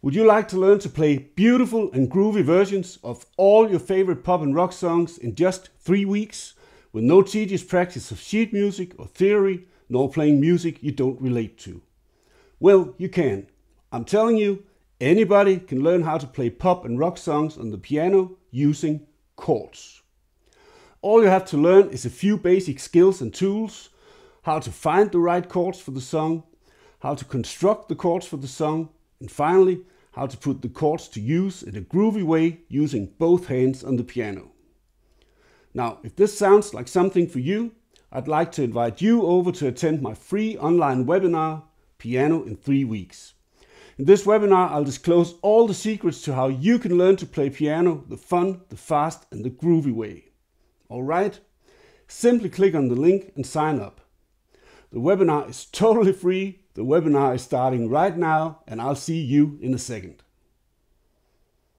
Would you like to learn to play beautiful and groovy versions of all your favorite pop and rock songs in just three weeks with no tedious practice of sheet music or theory, nor playing music you don't relate to? Well, you can. I'm telling you, anybody can learn how to play pop and rock songs on the piano using chords. All you have to learn is a few basic skills and tools, how to find the right chords for the song, how to construct the chords for the song, and finally, how to put the chords to use in a groovy way using both hands on the piano. Now, if this sounds like something for you, I'd like to invite you over to attend my free online webinar, Piano in 3 Weeks. In this webinar, I'll disclose all the secrets to how you can learn to play piano the fun, the fast, and the groovy way. Alright? Simply click on the link and sign up. The webinar is totally free the webinar is starting right now and I'll see you in a second.